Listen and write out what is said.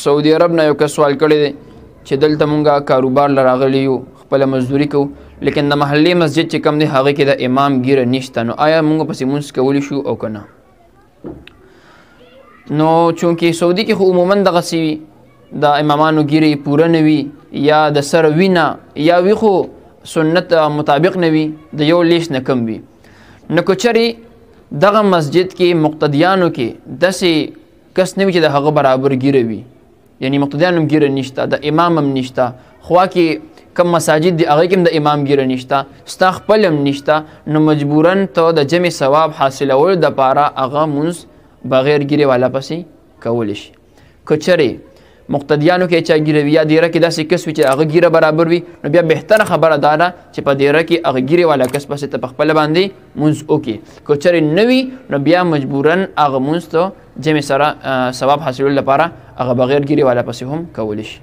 سعودي عرب نه یو کس سوال کړی دی چې دلته مونږه کاروبار لراغلی یو خپل مزدوري کو لیکن د محلي مسجد چې کم دی هغه کې د امام ګیره نشته نو آیا مونږ پسې مونږ کولی شو او کنه نو چونکی سعودي کې خو عموما دغه سی وي د امامانو ګیره پوره نه وي یا د سر وینا یا وی خو سنت مطابق نه وي د یو لیش نه کم وي نو کچري دغه مسجد کې مقتدیانو کې داسې کس نه وي چې د هغه برابر ګیره وي یعنی مقتدیان هم ګیره نشته د امام هم نشته خوا کې کم مساجد دی هغه کې د امام ګیره نشته ستا خپل هم نشته نو مجبورا ته د جمع ثواب حاصلول د پاره هغه مونږ بغیر ګیره والا پسې کول شي کچره مقتدیانو کې چا ګیره وي یا دیره کې داسې کس وي چې هغه ګیره برابر وي نو بیا بهتره خبره دا ده چې په دیره کې هغه ګیره والا کس پسې ته په خپل باندې مونځ وکړي که چېرې نه وي نو بیا مجبورا هغه مونځ ته جمع سره ثواب حاصلولو لپاره هغه بغیر ګیرې والا پسې هم کولی شي